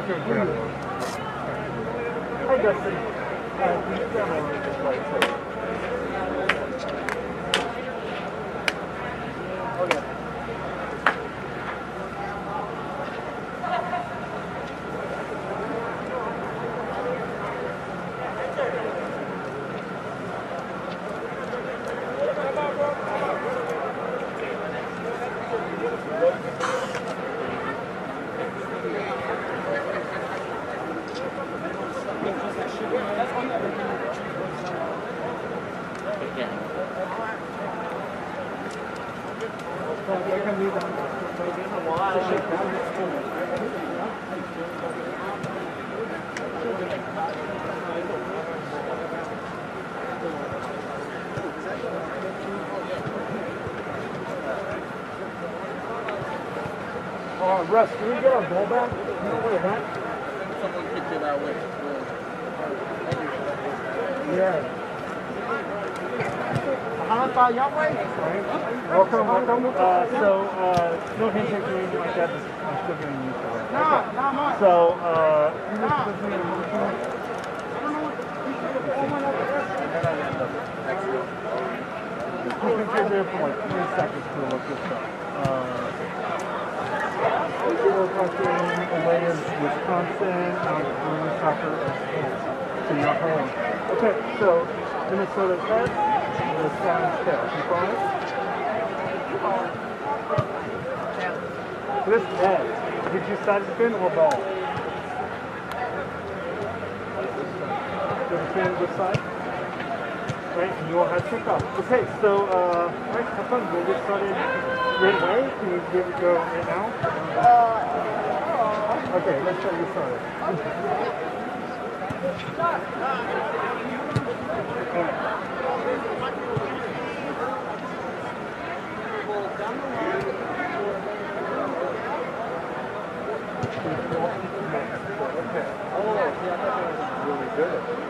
Hi, Dustin. Uh, can you grab? turn this side. Right, and you will have kickoff. Okay, so, uh, right, have fun. We'll get started right away. Can you give it a go right now? Uh, okay, let's get you started. Okay. Oh, yeah, that was really good.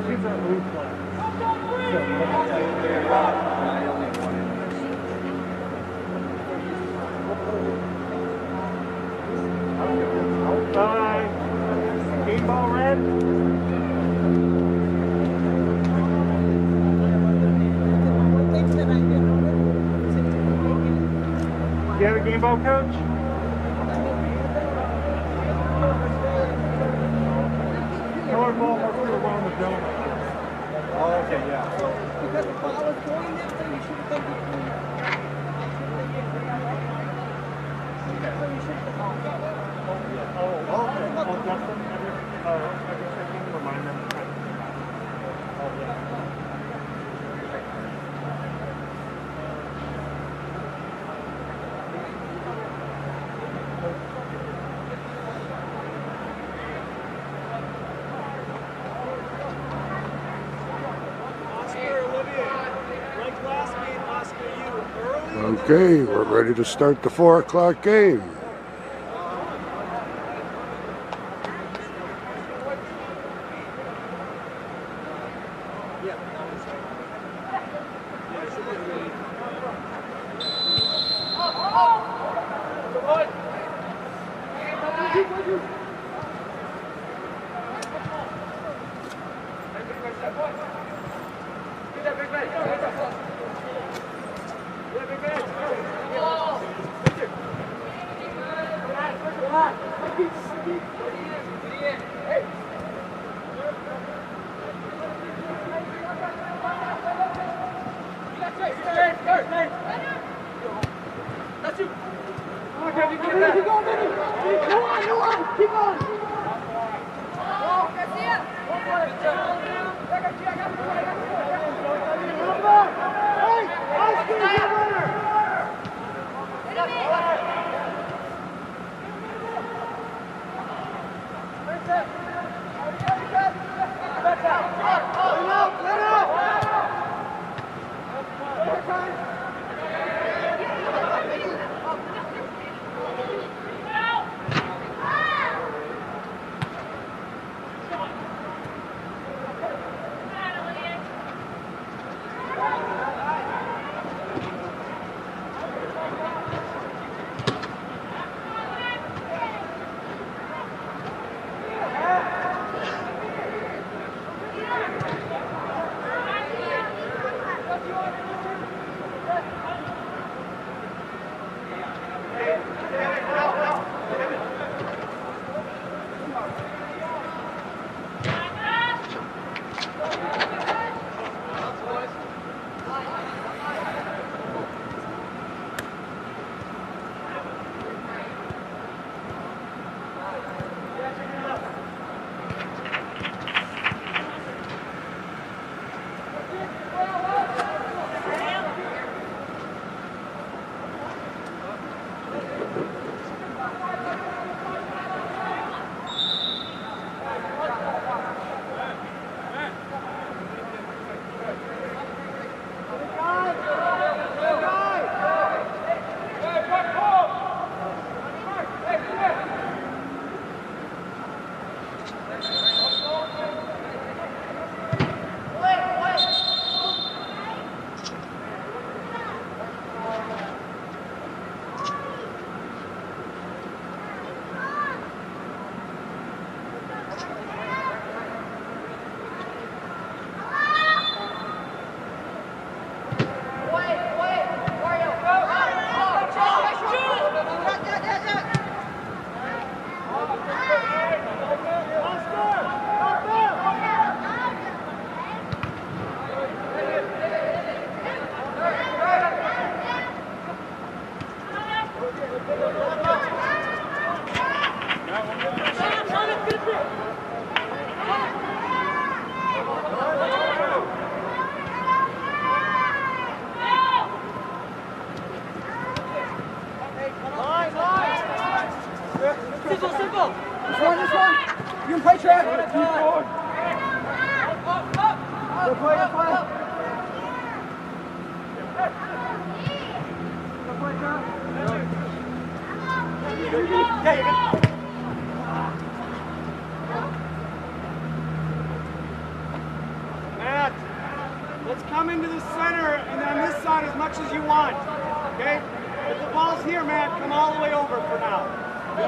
Because she's a root Game ball red. You have a game ball coach? Okay, we're ready to start the 4 o'clock game.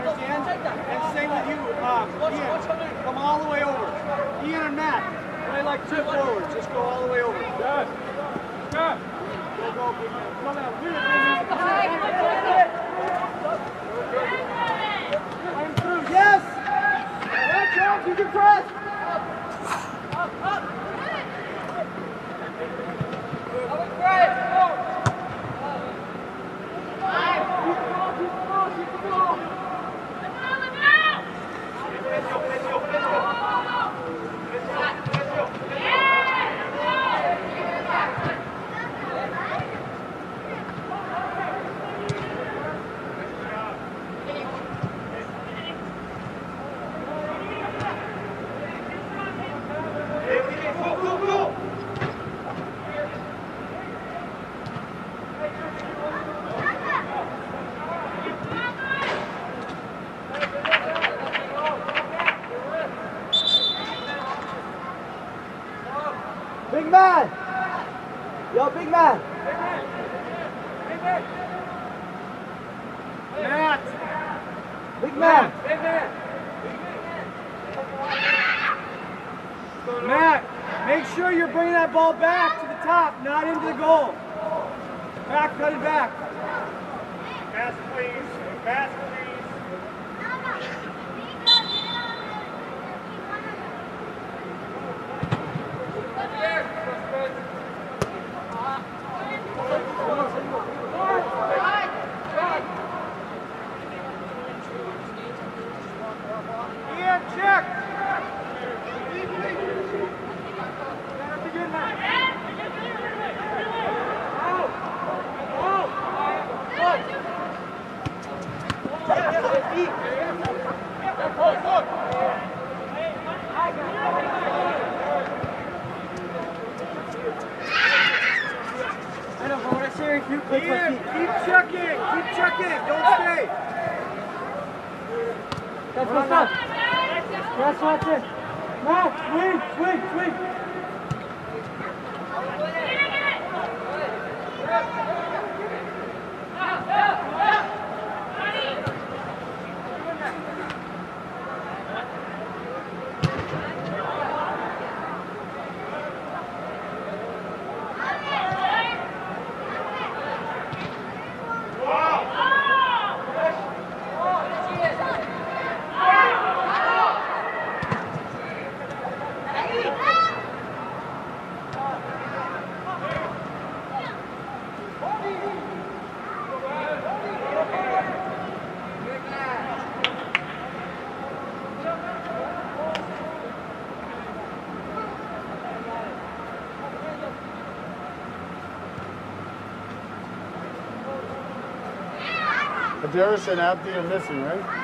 Understand? And same with you, um, Ian. Come all the way over. Ian and Matt, play like two forwards. Just go all the way over. Good. Good. Go, go, man. Come on now. Here, big man. I'm through. Yes! That's Charles, you can press! Darius and Abdi are missing, right?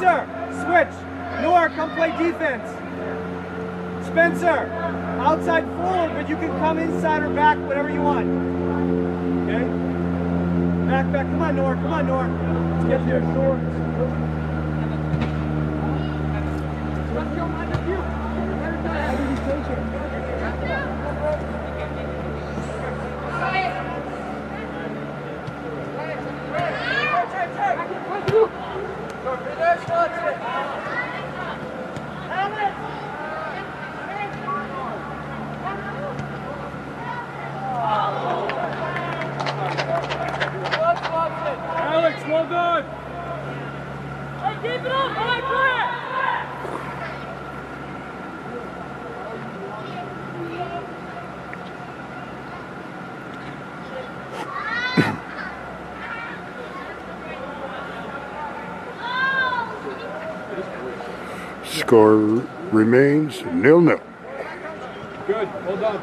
Spencer, switch. Noor, come play defense. Spencer, outside forward, but you can come inside or back, whatever you want. Okay? Back, back. Come on, Noor. Come on, Noor. Let's get there. Alex, well done. Hey, keep it up. All right, clear. Score remains nil nil. Good, well done.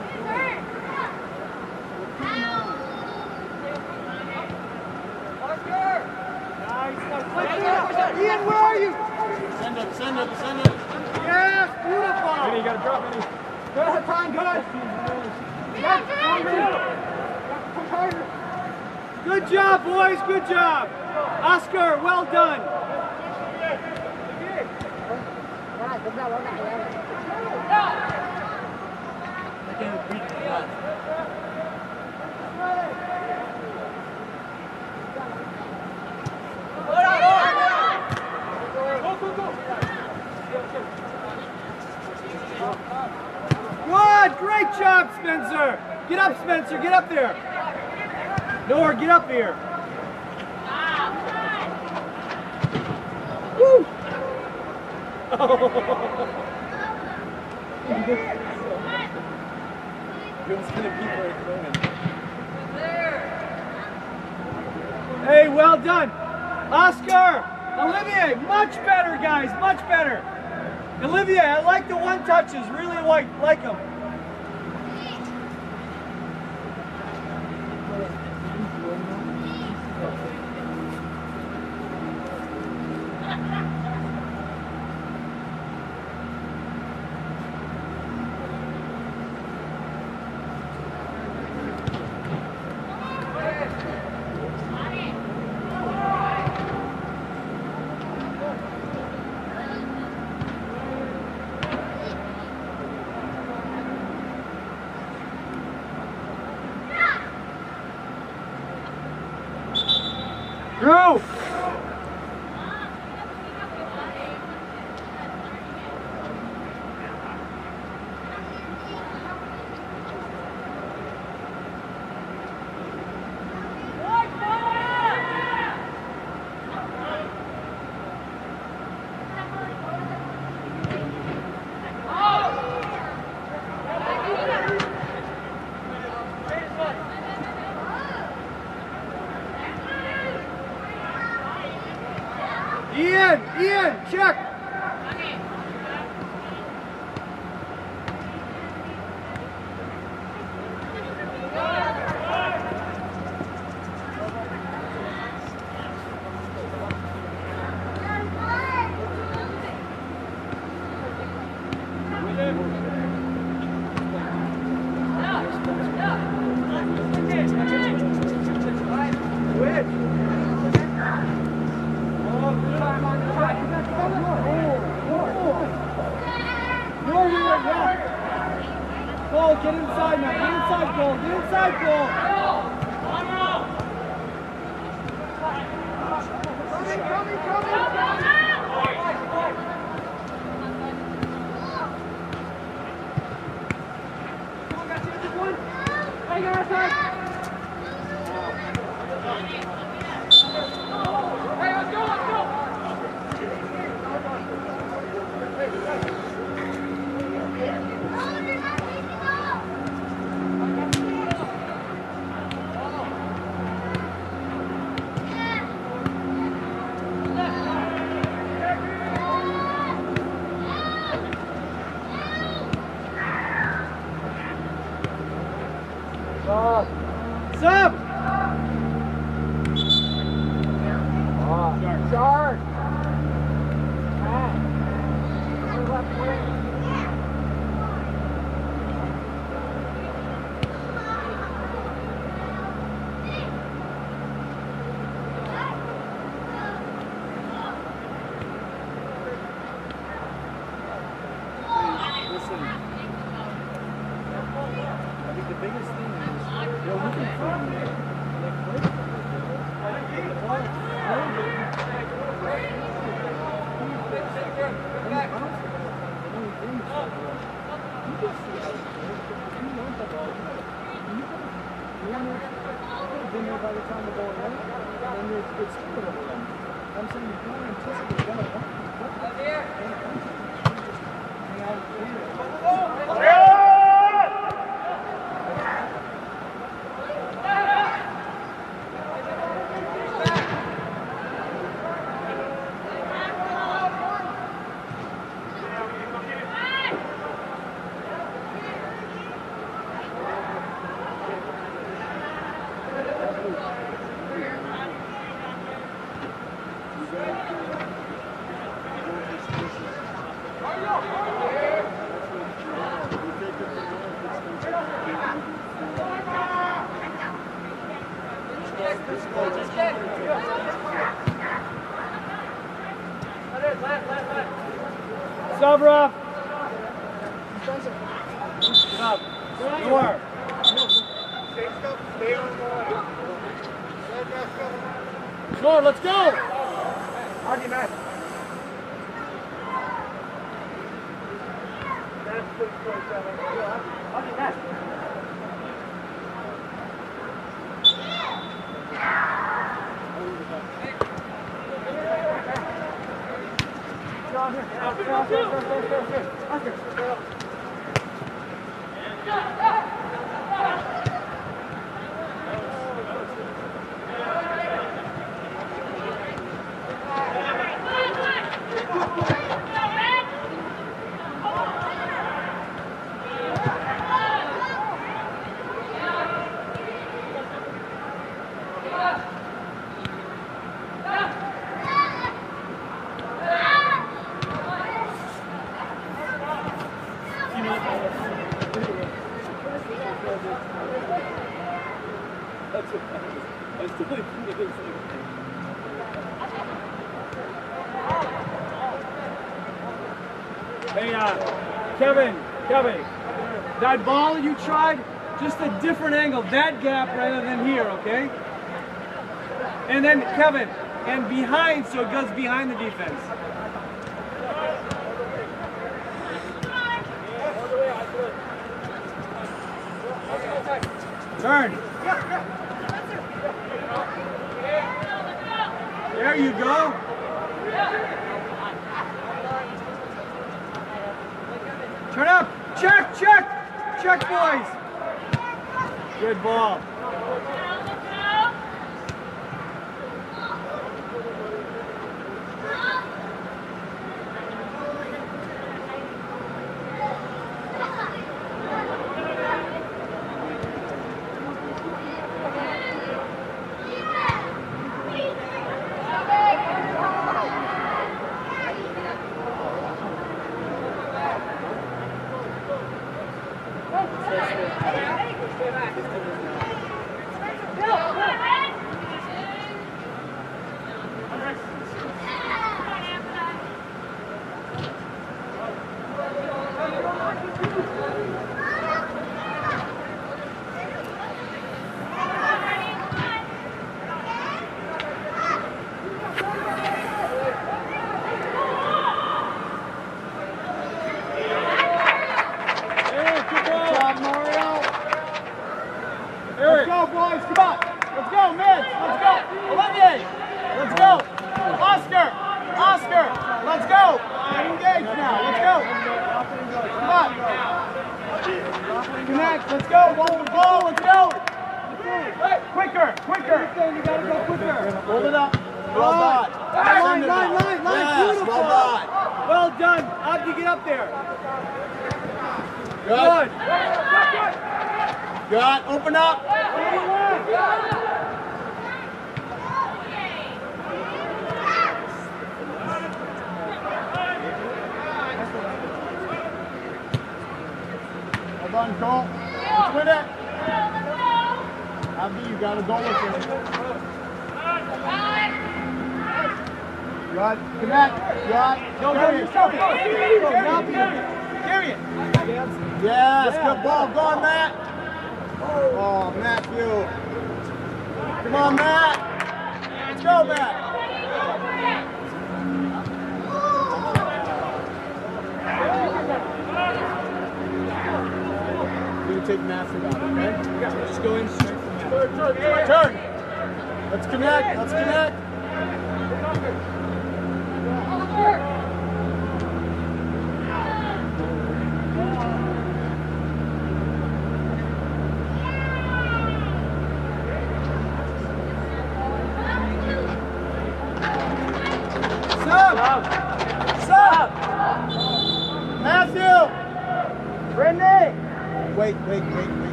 Oscar! Nice, Ian, where are you? Send it, send it, send it. Yes, beautiful. Vinny, you gotta drop Vinny. Good, time, good. Good job, boys, good job. Oscar, well done. Good, great job, Spencer. Get up, Spencer, get up there. Noor, get up here. Hey, well done. Oscar, Olivier, much better, guys, much better. Olivier, I like the one touches, really like like them. Drew! That ball you tried, just a different angle, that gap rather than here, okay? And then Kevin, and behind, so it goes behind the defense.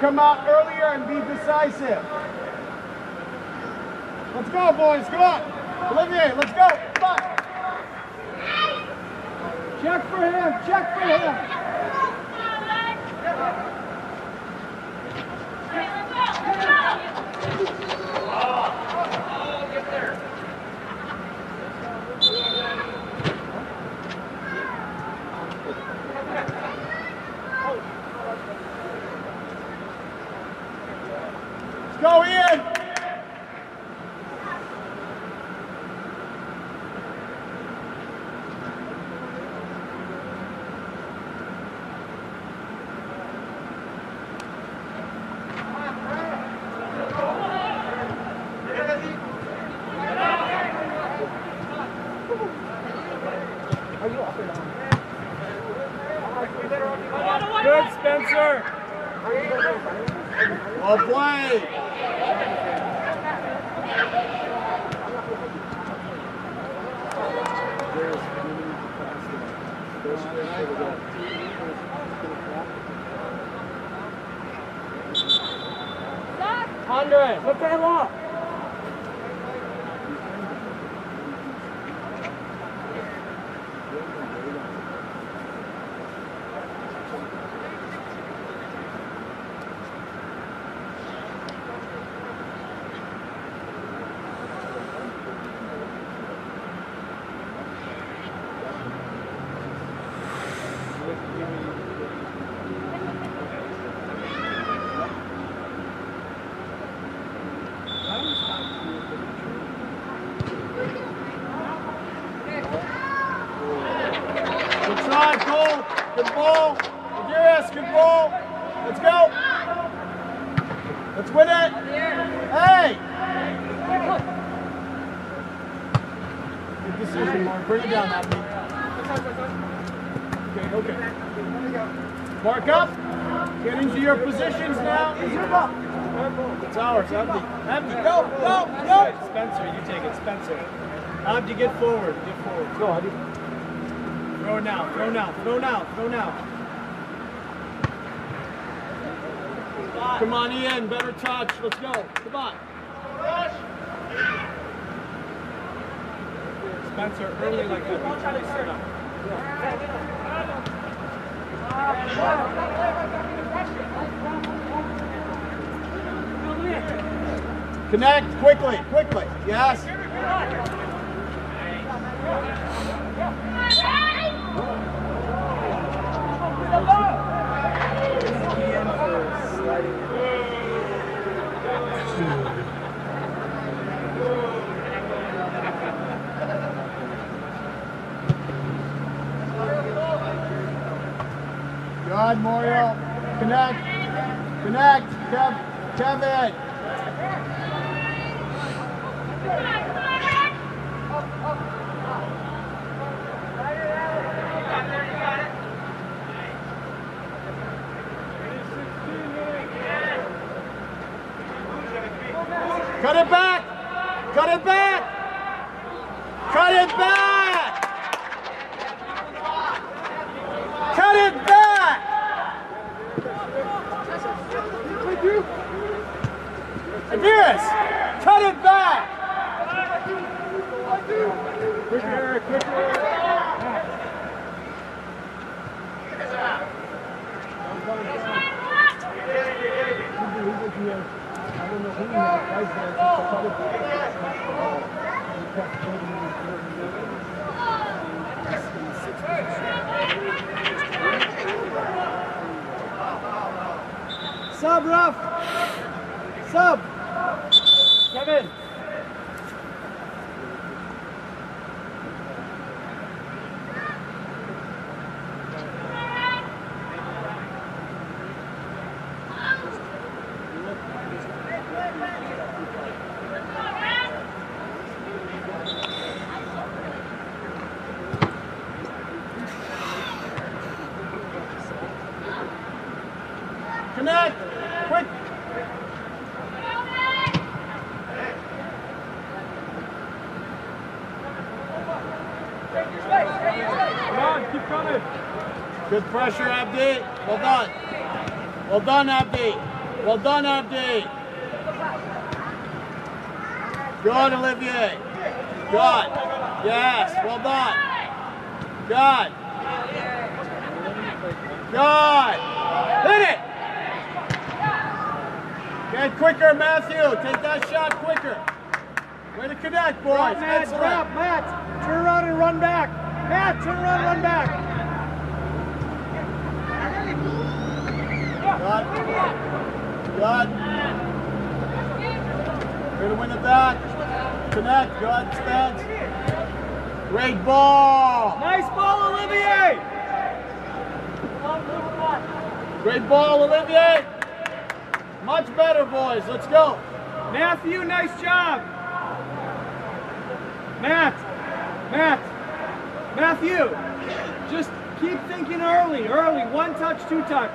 come out earlier and be decisive. Let's go, boys. Come on. Olivier, let's go. Come on. Check for him. Check for him. Let's go. Come on. Spencer, early like that. Connect quickly, quickly. Yes. Moriel. Connect. Connect. Kev, Kevin. Cut it back! Cut it back! Cut it back! Cut it back! Adidas, cut it back! Quicker, quicker. Sub, Ruff. Sub. Kevin. Connect. Quick. Come on, keep coming. Good pressure, Abdi. Well done. Well done, Abdi. Well done, Abdi. Good, Olivier. Good. Yes, well done. Good. Good. Hit it. Get quicker, Matthew. Take that shot quicker. Way to connect, boys. Drop, Matt, Excellent. drop, Matt. Turn around and run back. Matt, turn around and run back. Good. To win it back. Connect. Good. Spence. Great ball. Nice ball, Olivier. Great ball, Olivier. Much better, boys. Let's go. Matthew, nice job. Matt, Matt, Matthew, just keep thinking early, early. One touch, two touch.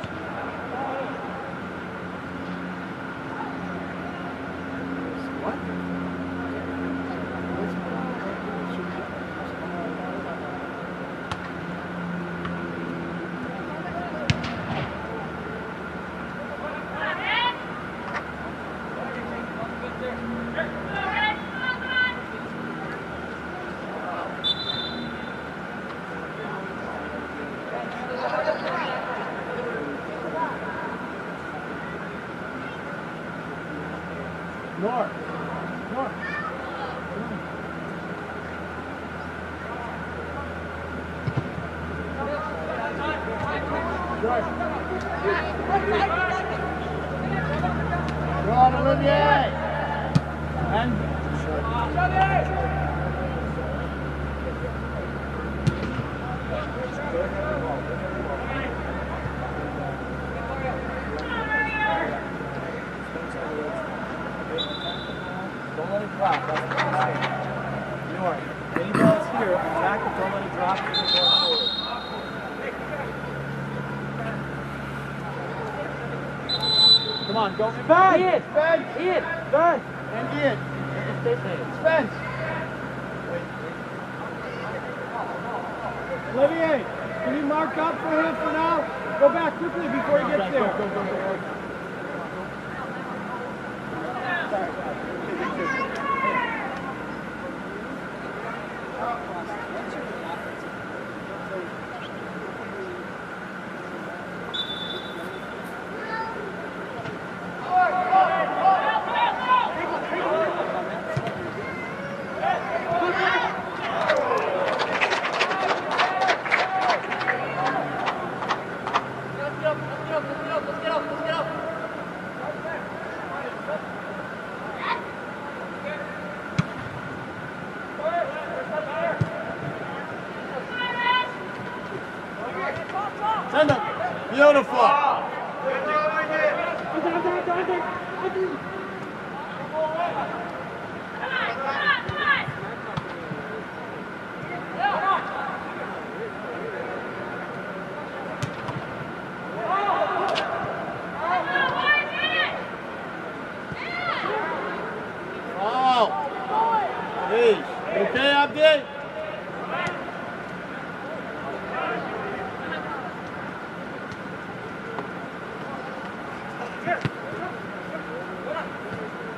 Okay, Abdi?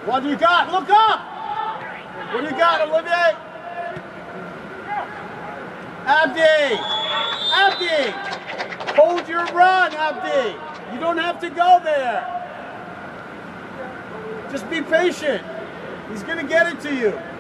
What do you got? Look up! What do you got, Olivier? Abdi! Abdi! Hold your run, Abdi! You don't have to go there. Just be patient. He's gonna get it to you.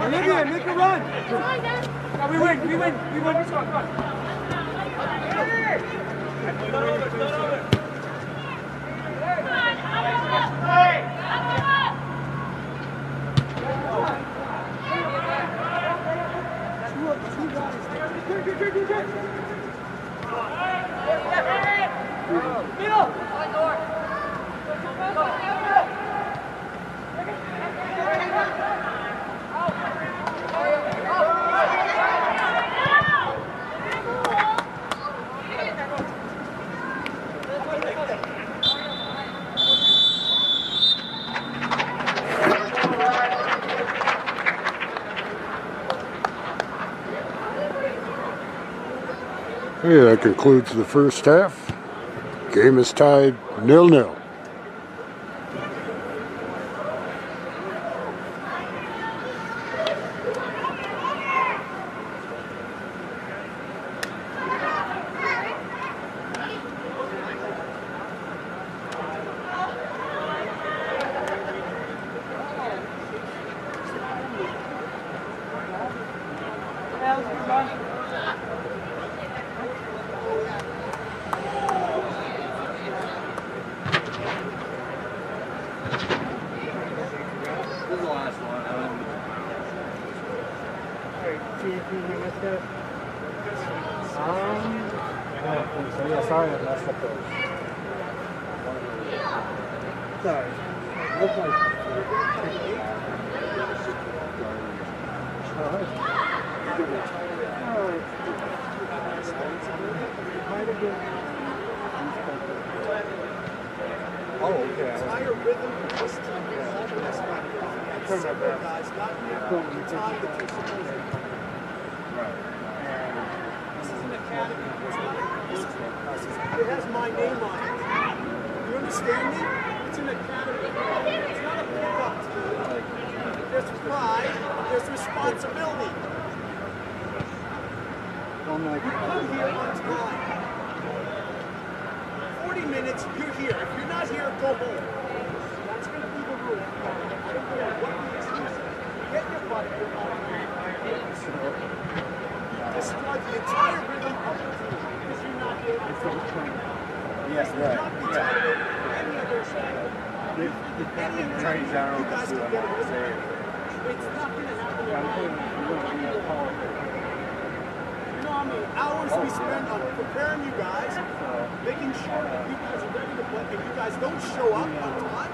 Olivier, make a run. No, we win, we win, we win. Let's go, come on. Hey, that concludes the first half. Game is tied nil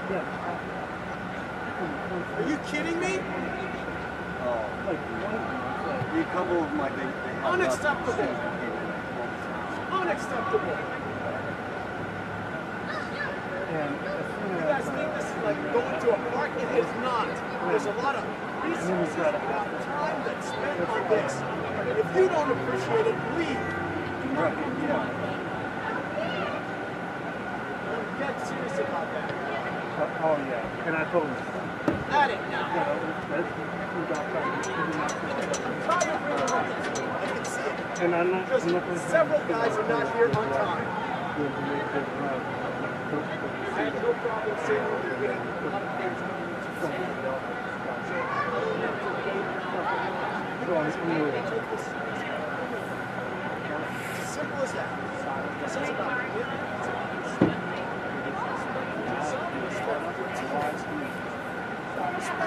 Are you kidding me? Oh. A couple of my they, they Unacceptable. Unacceptable. You guys think this is like going to a park? It is not. There's a lot of resources, a lot of time that's spent on this. And if you don't appreciate it, leave. Do not come here. I'm dead serious about that. Oh, yeah. And I told him. At it now. Yeah, that's, that's, I'm tired of bringing up this. I can see it. and I'm not. Because I'm not several guys are not here on time. I have no problem saying that we have a lot of things that we need to say. So I don't have to wait. You guys can take this. It's as simple as that. This is about commitment. It's about respect. Respect for the team.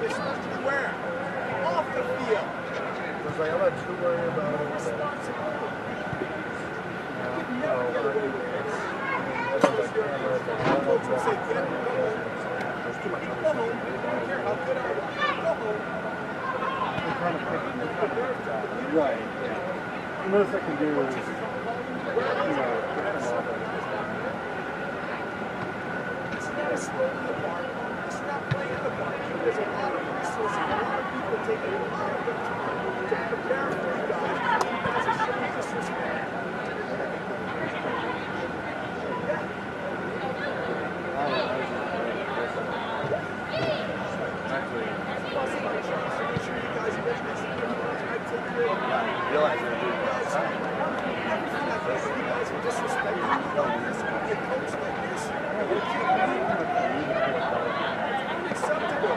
shit. It was like, But especially where? Off the field. was like I'm not too worried about it. Responsibility. you know, I mean, it's- I mean, that's the camera at the Our coach would say, get him, go home. Too much Go home. I don't care how good I was. Go home. Right, yeah. The most I can do is, you know, get them all. It's not a slowly apart. It's not playing the part. There's a lot of resources, a lot of people taking a lot of their time to prepare for you guys. You guys are showing disrespect. Plus, I'm trying to make sure you guys get this. I take care of you guys. Realize it. Everything I do, you guys are disrespecting me like this. You coach like this. You keep me. Unacceptable.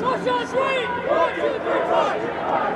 Touchdown three! One, two, three, touch!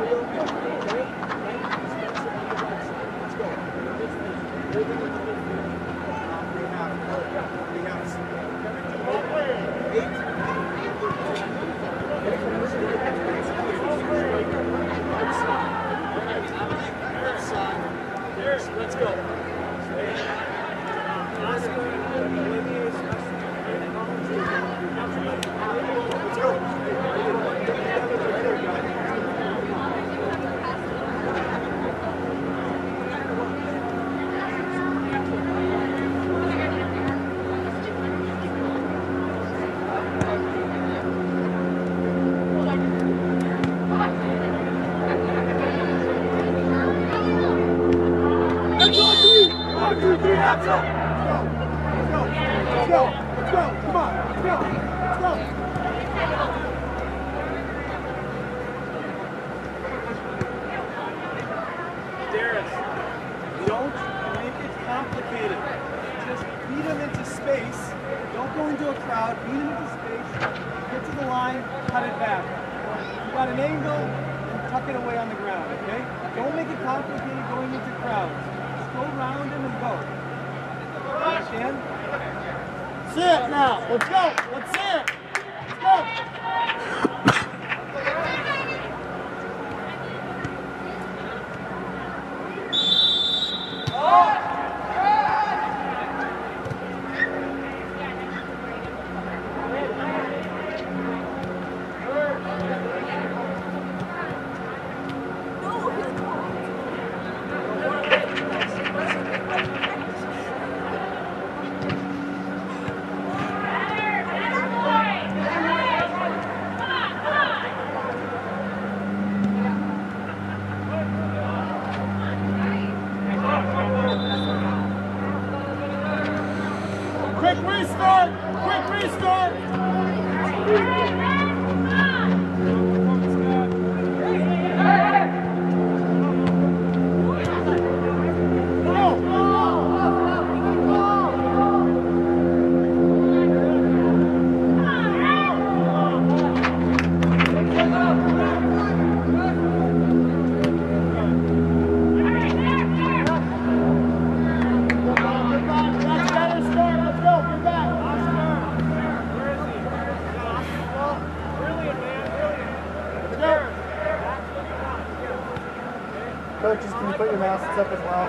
put your masks up as well.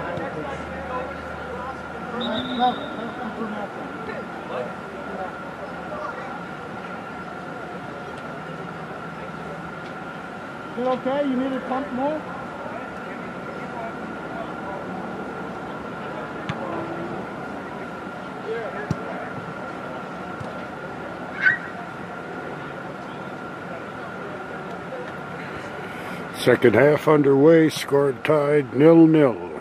Please. Okay? You need to pump more? Second half underway, Scored tied nil nil.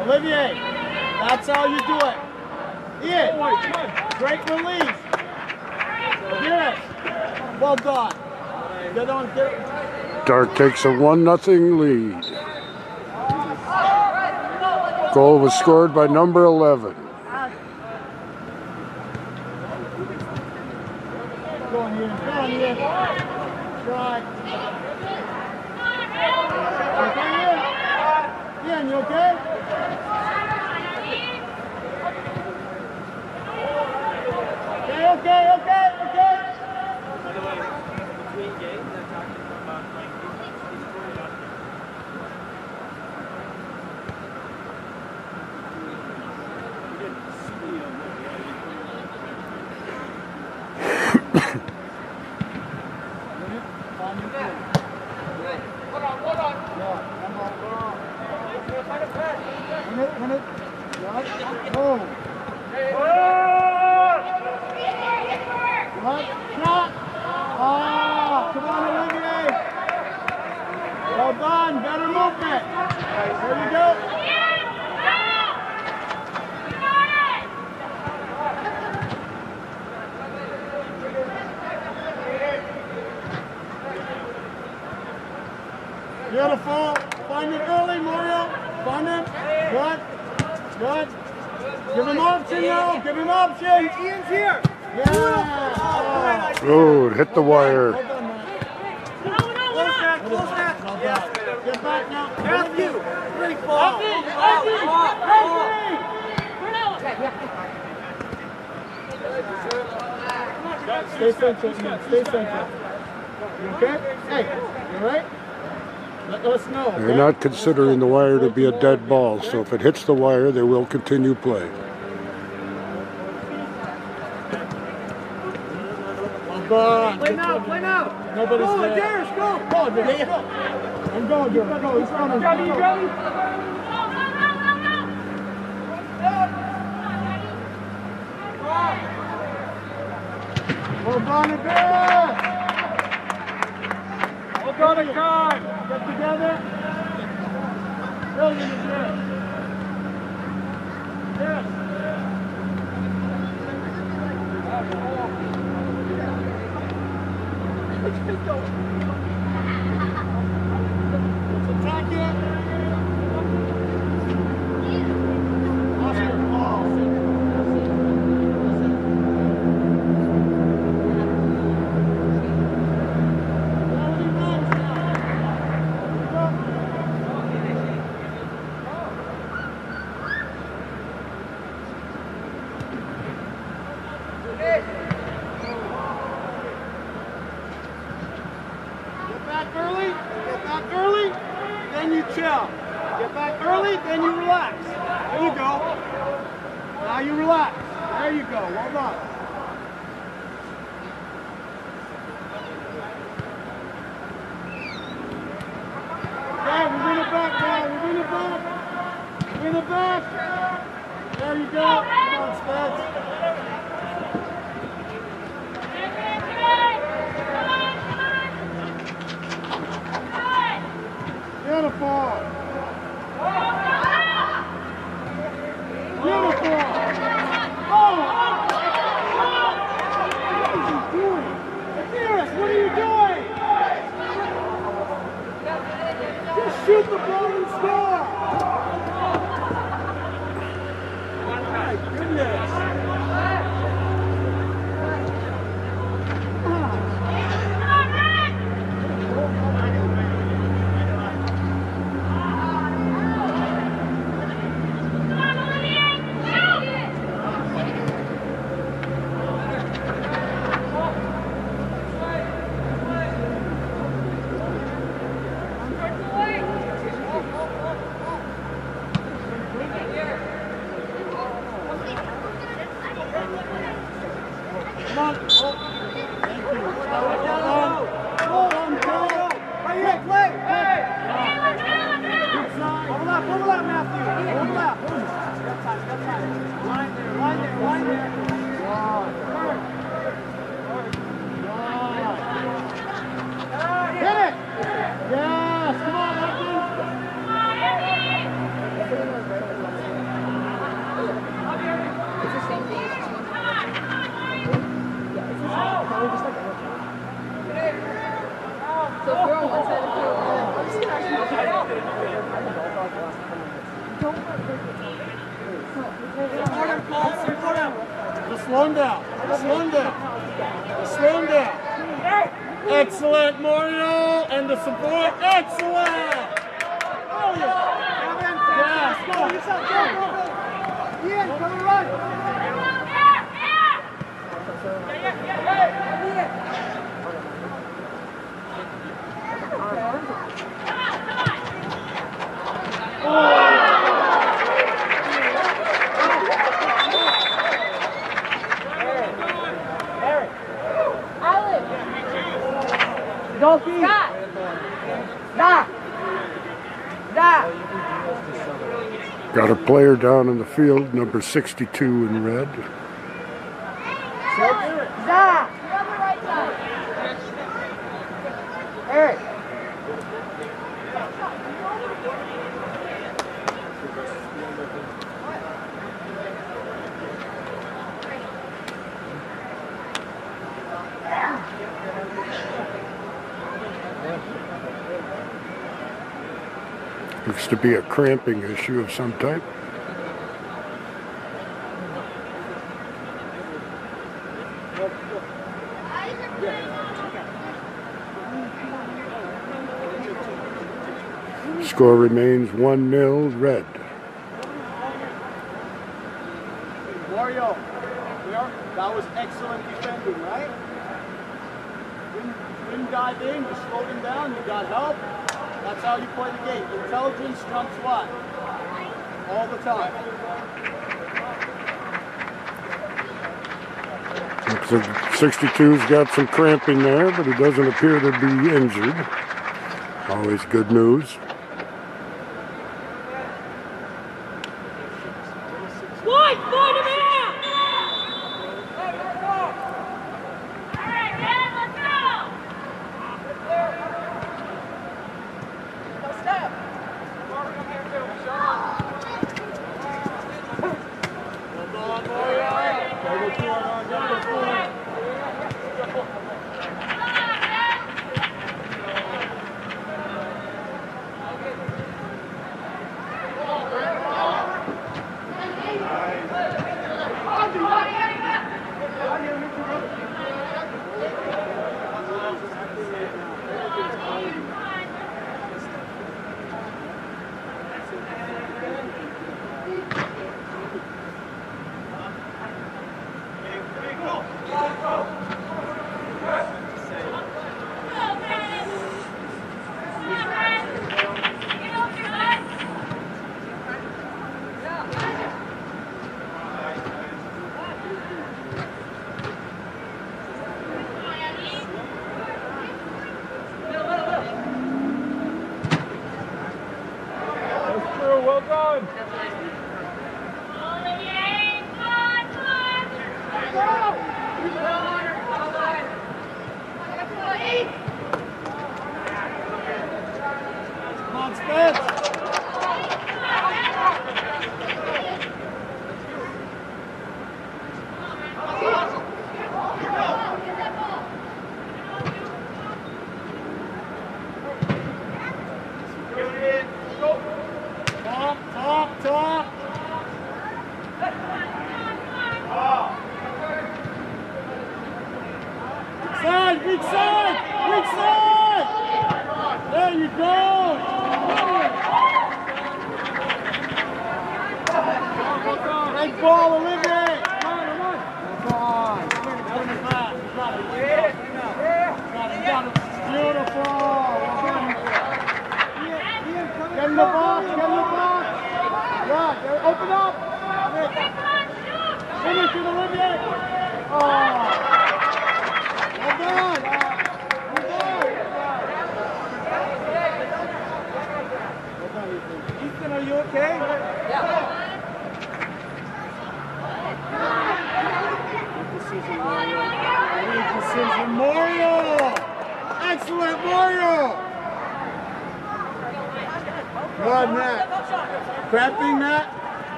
Olivier, that's how you do it. Ian, great release. Yes, well done. Get on, get on. Dark takes a 1 nothing lead. Goal was scored by number 11. Go on, Ian. Go on, Ian. Try. Stay centered. Stay centered. You okay? Hey, you alright? Let us know. They're okay? not considering the wire to be a dead ball, so if it hits the wire, they will continue play. Well. Play now, play now. Nobody's Go, there. Darius, go. Go, Darius, go. I'm going, Darius. Go, he's coming. Grabby, Go. grabby. Well done, Darius. Hold on a card. Get together. Brilliant, Darius. Yes. Let's Donkey. Scott. Scott. Scott. Got a player down in the field, number 62 in red. Scott. Eric. Looks to be a cramping issue of some type. Score remains 1 0 red. Mario, that was excellent defending, right? Didn't dive in, you slowed him down, you got help. That's how you play the game. Intelligence trumps what? All the time. Looks like 62's got some cramping there, but he doesn't appear to be injured. Always good news.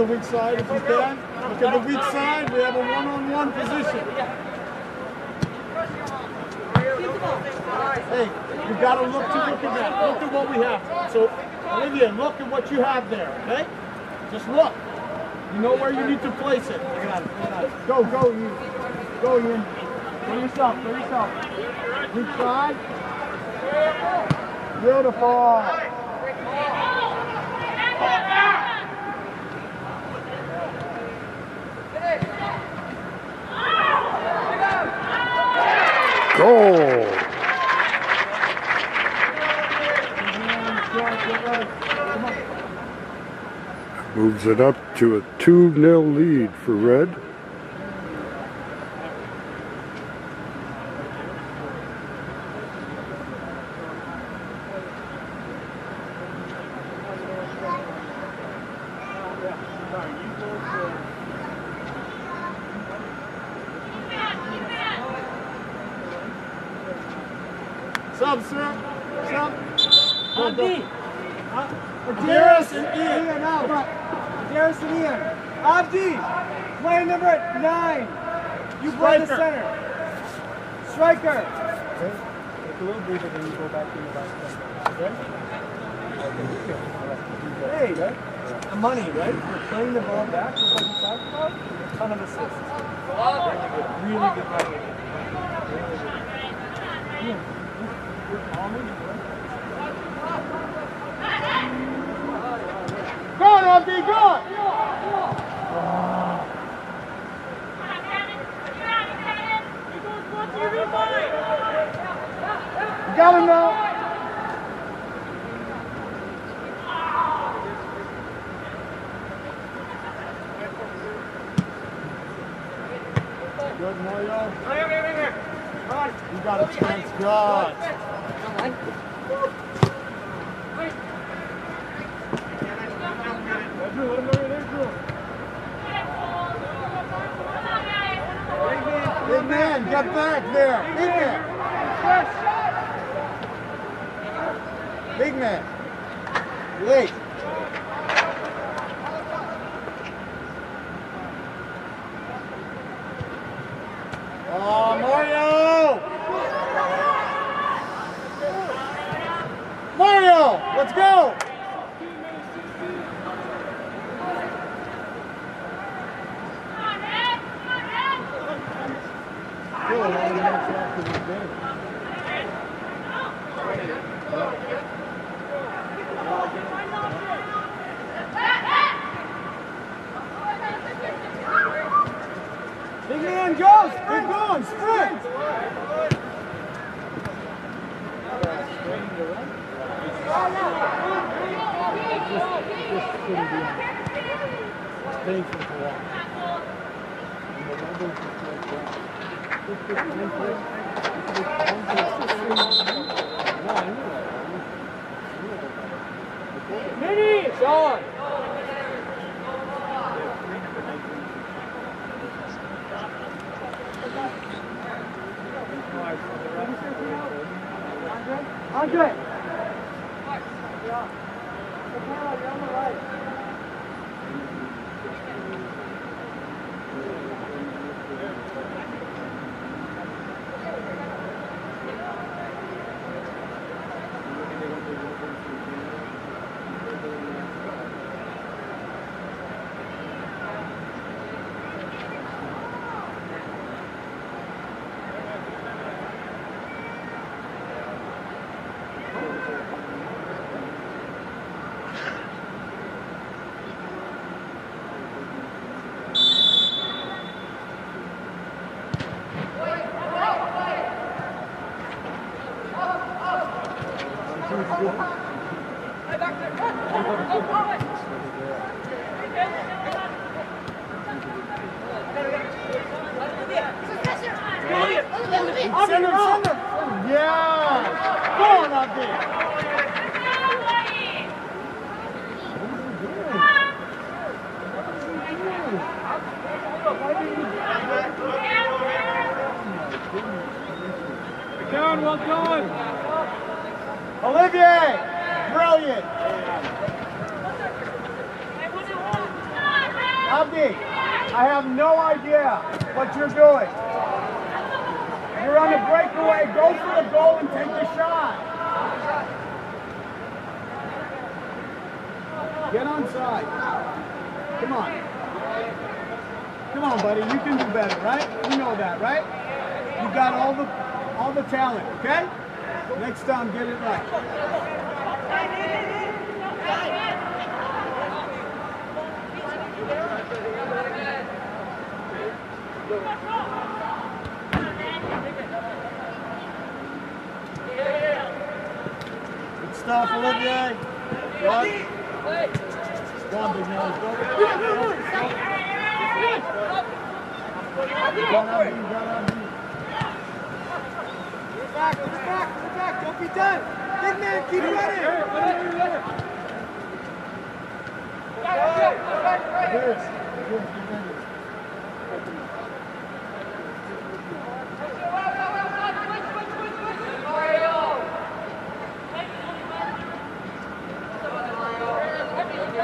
The weak side if you can. Look at the weak side. We have a one-on-one position. Hey, you gotta look to look at that. Look at what we have. So, Olivier, look at what you have there, okay? Just look. You know where you need to place it. I got it. I got it. Go, go, Ian. Go, Ian. Go yourself. Go yourself. Weak side. Beautiful. Goal. Moves it up to a 2 0 lead for Red. That. Just painful. It's painful. That. I knew- Mini!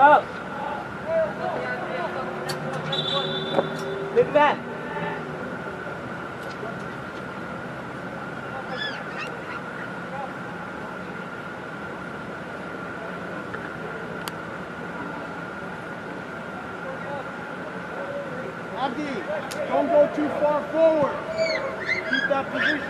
Go. Big. Abdi, don't go too far forward. Keep that positioning,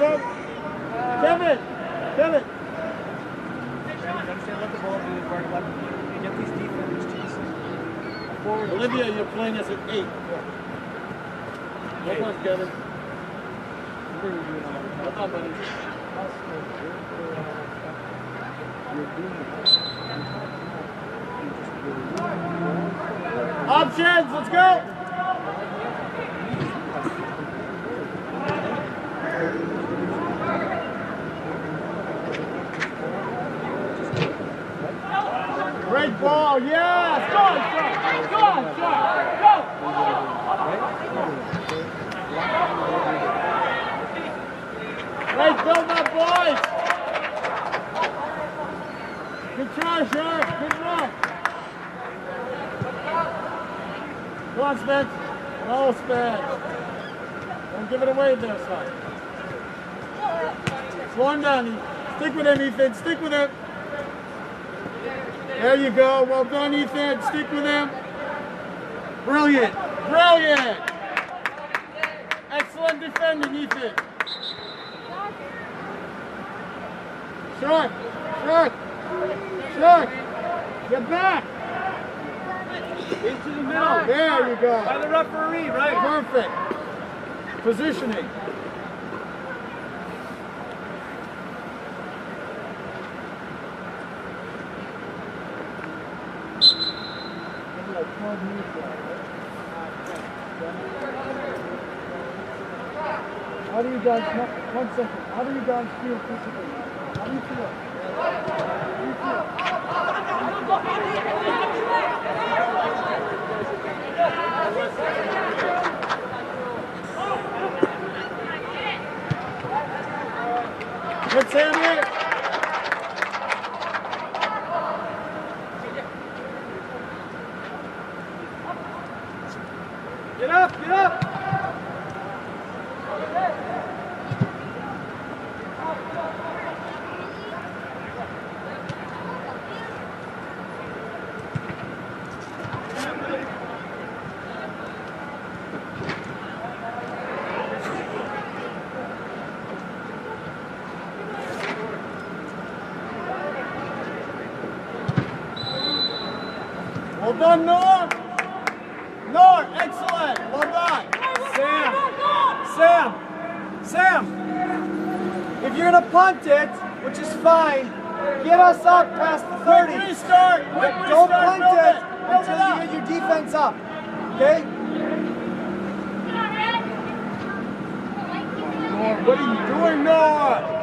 Kevin, Kevin. Understand, let the ball be part of what get these defenders chasing. Forward. Olivier, you're playing as an eight. Well done, Kevin. Well done, buddy. Options, let's go. Great ball, yes! Go on, Sean! Go on, Sean! Go! Great build up, boys! Good try, Sharp. Good run. Come on, Spence. No, Spence. There, son. Slow him down. Stick with him, Ethan. Stick with him. There you go. Well done, Ethan. Stick with him. Brilliant. Brilliant. Excellent defending, Ethan. Sharp. Sharp. Sharp. Get back. Into the middle. There you go. By the referee, right? Perfect. Positioning. How do you guys, one second, how do you guys feel physically? How do you feel? How you? Good, Sammy. Get up, get up. Well done, Norm. Norm, excellent. Well done. Sam, Sam, Sam. If you're gonna punt it, which is fine, get us up past the 30. Quick restart. Quick But don't punt Build it it. Until it you get your defense up. Okay? What are you doing, Norm?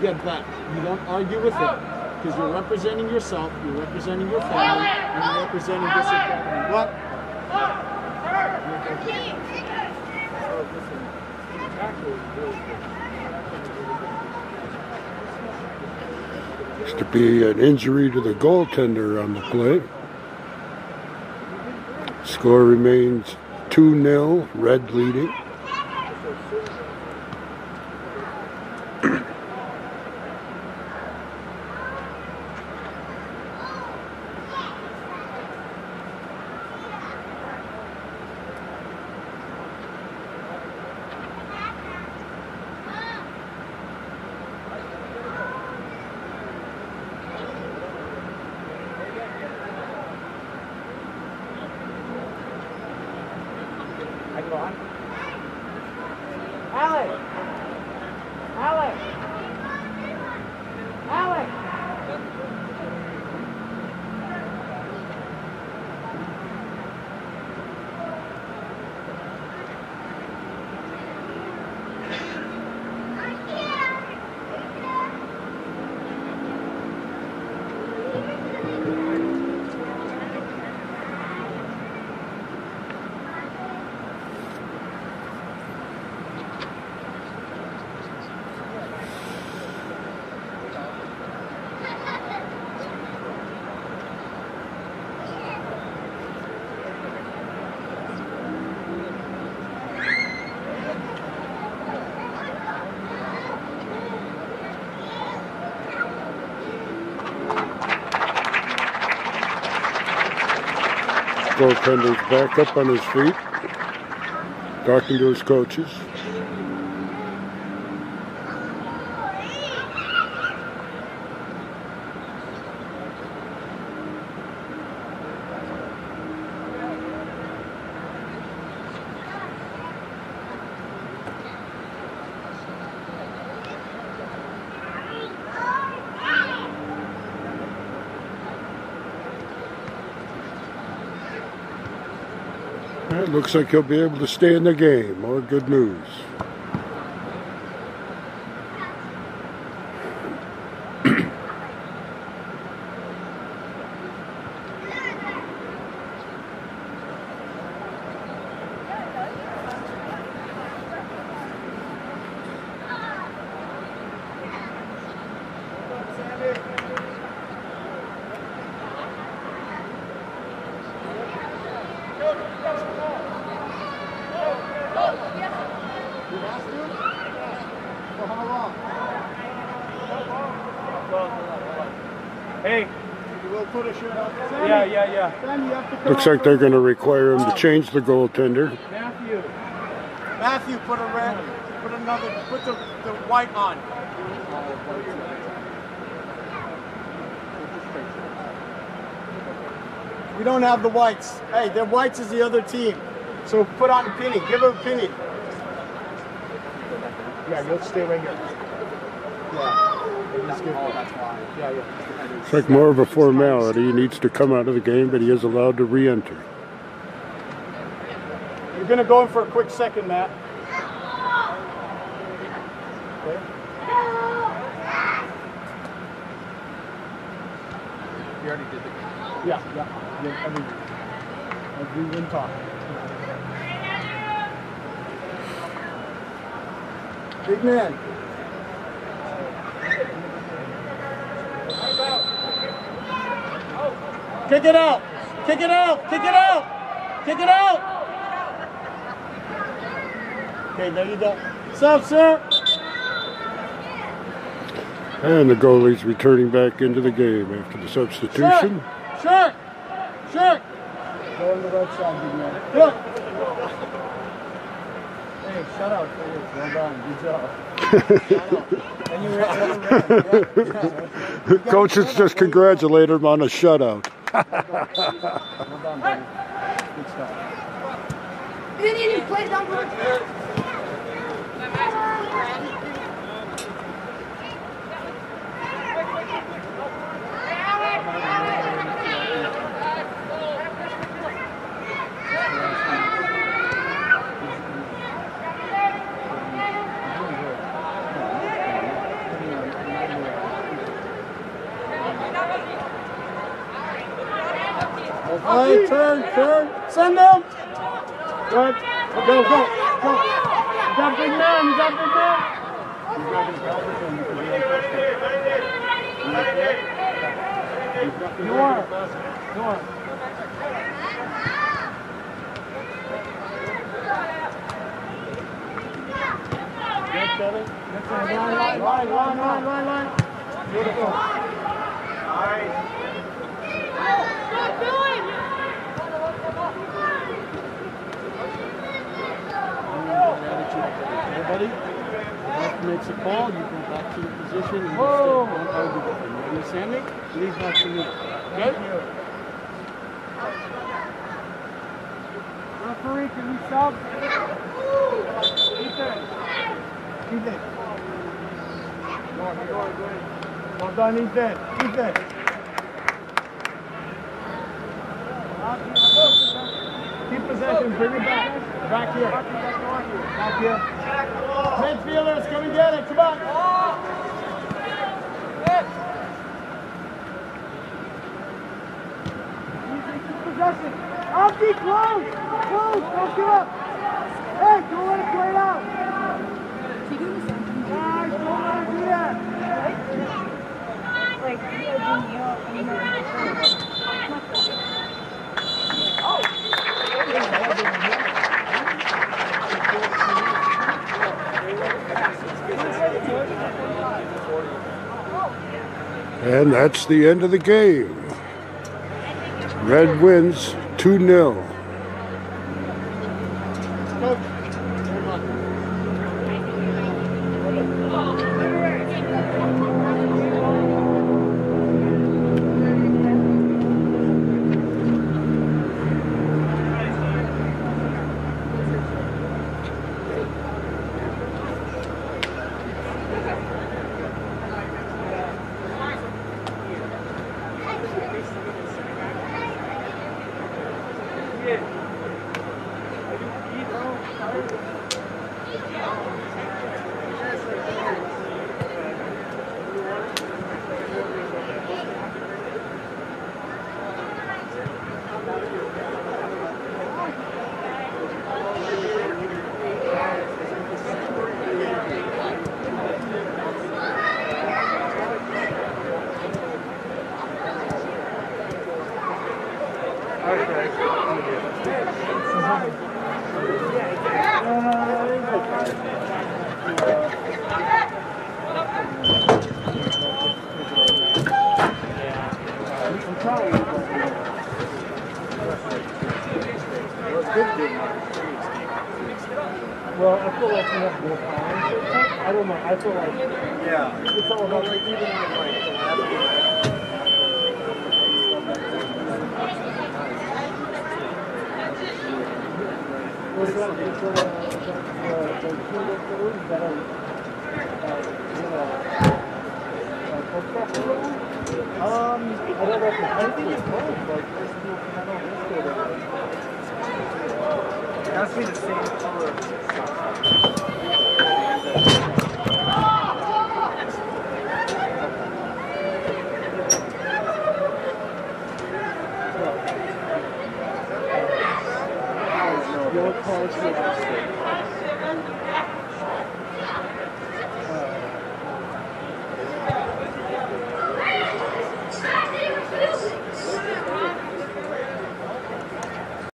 Get back, you don't argue with it Because you're representing yourself, you're representing your family, and you're representing this. What? To be an injury to the goaltender on the play. Score remains 2 0, red leading. Goaltender's back up on his feet, talking to his coaches. It looks like he'll be able to stay in the game. More good news. For how long? Hey, You will put a shirt on. yeah, yeah, yeah. Then you have to come Looks like they're going to require him to change the goaltender. Matthew. Matthew, put a red, put another, put the, the white on. We don't have the whites. Hey, the whites is the other team. So put on a penny. Give her a penny. Yeah, you'll stay right here. Yeah. You Yeah, yeah. It's like more of a formality. He needs to come out of the game, but he is allowed to re-enter. You're gonna go in for a quick second, Matt. Okay. You already did the Yeah, yeah. yeah every, every win talk. Big man. Kick it out! Kick it out! Kick it out! Kick it out! Okay, there you go. What's up, sir? And the goalie's returning back into the game after the substitution. Shirt! Shirt! Go on the right side, big man. Good. Hey, shut up. Well done. Good job. and you ran, you ran. Yeah. Coaches just congratulate him on a shutout. Well done, buddy. Good stuff. You need to play down the turn, turn. Send them. Good. Go, go, go. You got big man. You got big man. You are. You are. Line, line, line, line, line, line. Beautiful. Stop doing Everybody, ref makes a call, you go back to your position and him. You understand me? Leave that to me. Okay? Referee, can we sub? Ethan. Ethan. Go on, go on, go on. Well done, Ethan. Ethan. Keep possession, bring it back. Back here. Back here. Midfielders, come and get it. Come on. Possession. Empty, close. Close. Don't give up. Hey, don't let it play out. Guys, don't let it do that. Like, you And that's the end of the game. Red wins 2 0.